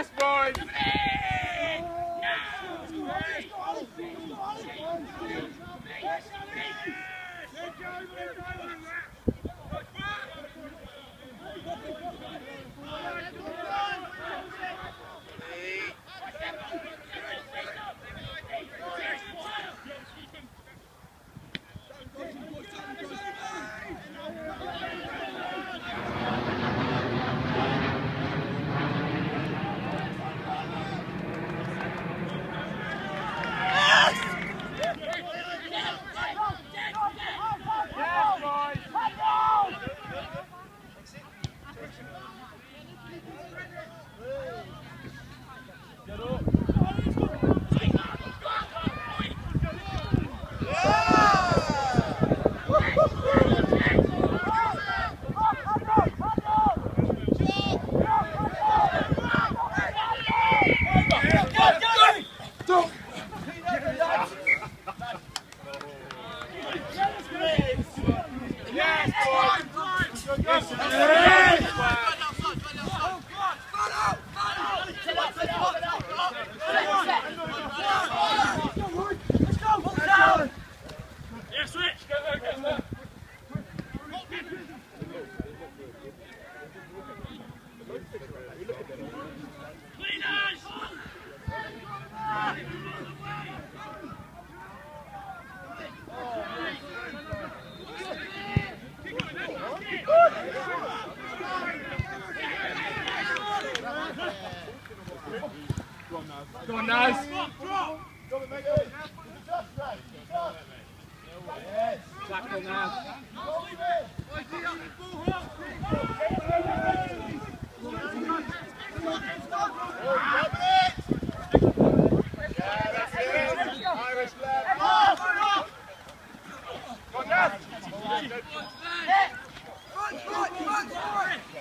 Yes, boys. Come on, Naz. Tackle Naz. Run, run, run, run!